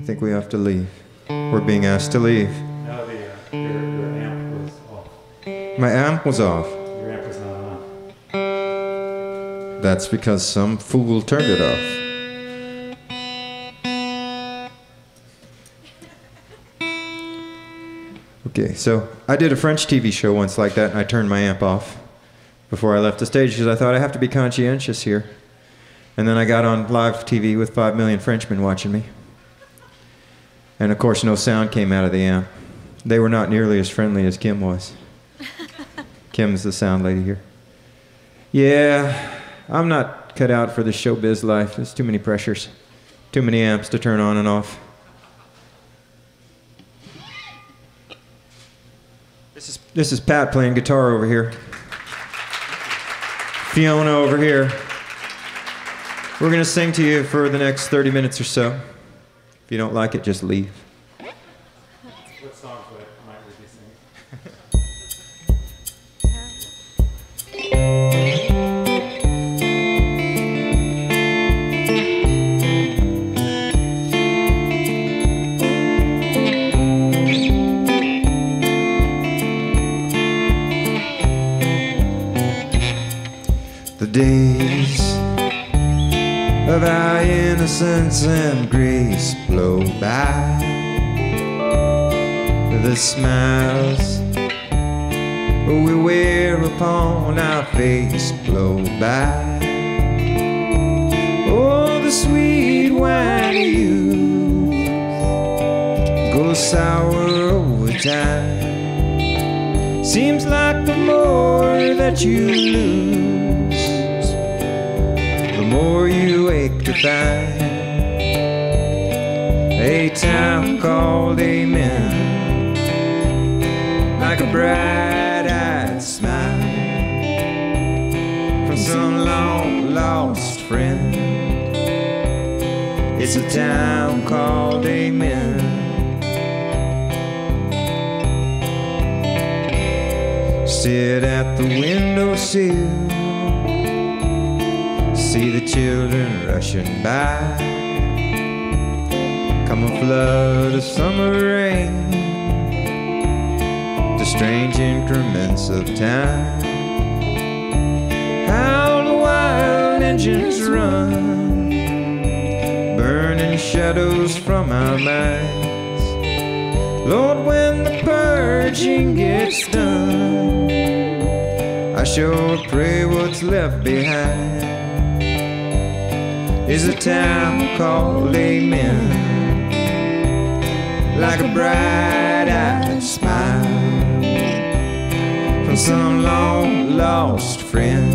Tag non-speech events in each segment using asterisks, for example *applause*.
I think we have to leave. We're being asked to leave. No, the, uh, your, your amp was off. My amp was off. Your amp was not on. That's because some fool turned it off. Okay, so I did a French TV show once like that, and I turned my amp off before I left the stage because I thought I have to be conscientious here. And then I got on live TV with five million Frenchmen watching me. And of course, no sound came out of the amp. They were not nearly as friendly as Kim was. *laughs* Kim's the sound lady here. Yeah, I'm not cut out for the showbiz life. There's too many pressures, too many amps to turn on and off. This is this is Pat playing guitar over here. Fiona over here. We're gonna sing to you for the next 30 minutes or so. If you don't like it, just leave. What songs might we be singing? The days of our innocence and grace blow by. The smiles we wear upon our face blow by. Oh, the sweet wine of youth goes sour over time. Seems like the more that you lose, the more you to a town called Amen, like a bright-eyed smile from some long lost friend. It's a town called Amen. Sit at the windowsill, see the children rushing by. Come a flood of summer rain, the strange increments of time. How the wild engines run, burning shadows from our minds. Lord, when the purging gets done, I sure pray what's left behind is a town called Amen, like a bright-eyed smile from some long lost friend.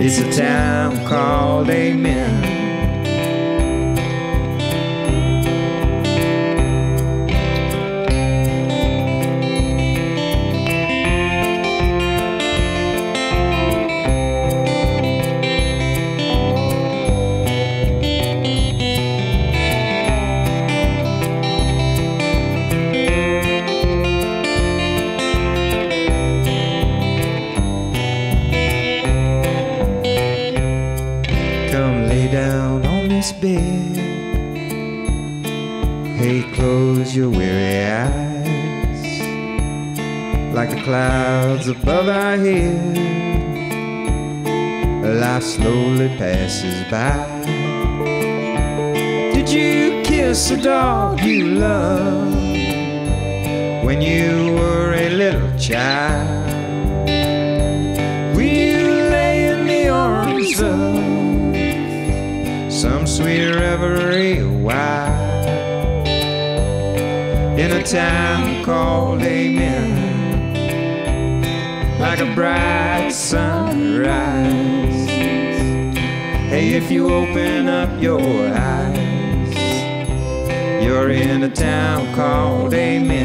It's a town called Amen. Bed. Hey, close your weary eyes. Like the clouds above our head, life slowly passes by. Did you kiss a dog you loved when you were a little child? While in a town called Amen, like a bright sunrise. Hey, if you open up your eyes, you're in a town called. Amen.